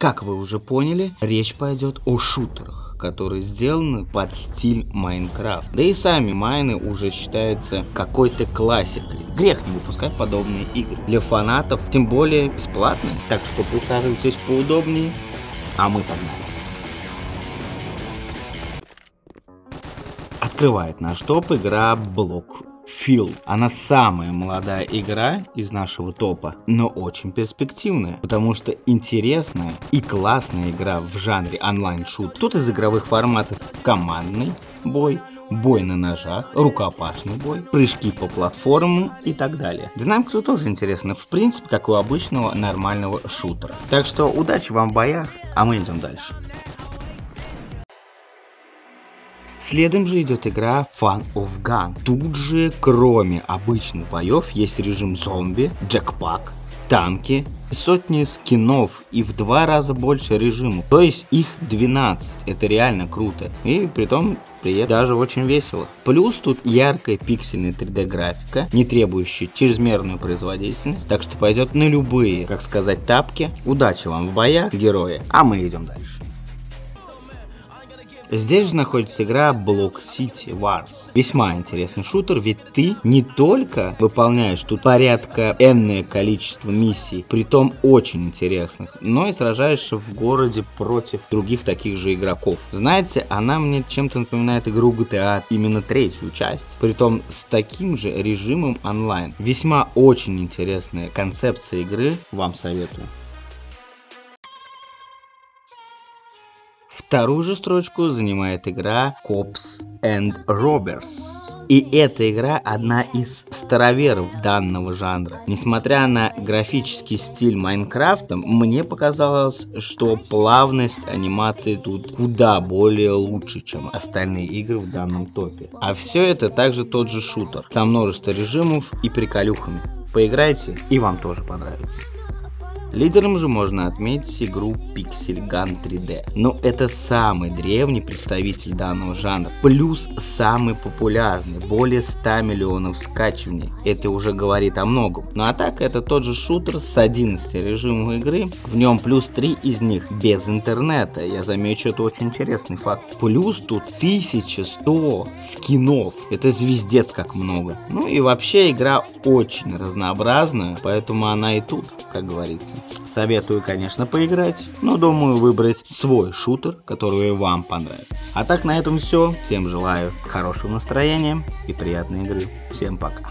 Как вы уже поняли, речь пойдет о шутерах которые сделаны под стиль Майнкрафт. Да и сами майны уже считаются какой-то классикой. Грех не выпускать подобные игры. Для фанатов, тем более бесплатные. Так что присаживайтесь поудобнее, а мы погнали. Открывает наш топ игра Block Фил. Она самая молодая игра из нашего топа, но очень перспективная, потому что интересная и классная игра в жанре онлайн-шут. Тут из игровых форматов командный бой, бой на ножах, рукопашный бой, прыжки по платформам и так далее. Динамика тоже интересна, в принципе, как у обычного нормального шутера. Так что удачи вам в боях, а мы идем дальше. Следом же идет игра Fun of Gun. Тут же, кроме обычных боев, есть режим зомби, джекпак, танки, сотни скинов и в два раза больше режимов. То есть их 12. Это реально круто. И при том при этом даже очень весело. Плюс тут яркая пиксельная 3D графика, не требующая чрезмерную производительность, так что пойдет на любые, как сказать, тапки. Удачи вам в боях, герои, а мы идем дальше. Здесь же находится игра Block City Wars. Весьма интересный шутер, ведь ты не только выполняешь тут порядка энное количество миссий, при том очень интересных, но и сражаешься в городе против других таких же игроков. Знаете, она мне чем-то напоминает игру GTA, именно третью часть, при том с таким же режимом онлайн. Весьма очень интересная концепция игры, вам советую. Вторую же строчку занимает игра Cops and Robbers. И эта игра одна из староверов данного жанра. Несмотря на графический стиль Майнкрафта, мне показалось, что плавность анимации тут куда более лучше, чем остальные игры в данном топе. А все это также тот же шутер, со множеством режимов и приколюхами. Поиграйте, и вам тоже понравится. Лидером же можно отметить игру Pixel Gun 3D. Но это самый древний представитель данного жанра. Плюс самый популярный. Более 100 миллионов скачиваний. Это уже говорит о многом. Ну а так это тот же шутер с 11 режимов игры. В нем плюс 3 из них без интернета. Я замечу, это очень интересный факт. Плюс тут 1100 скинов. Это звездец как много. Ну и вообще игра очень разнообразная. Поэтому она и тут, как говорится. Советую, конечно, поиграть, но думаю выбрать свой шутер, который вам понравится. А так на этом все. Всем желаю хорошего настроения и приятной игры. Всем пока.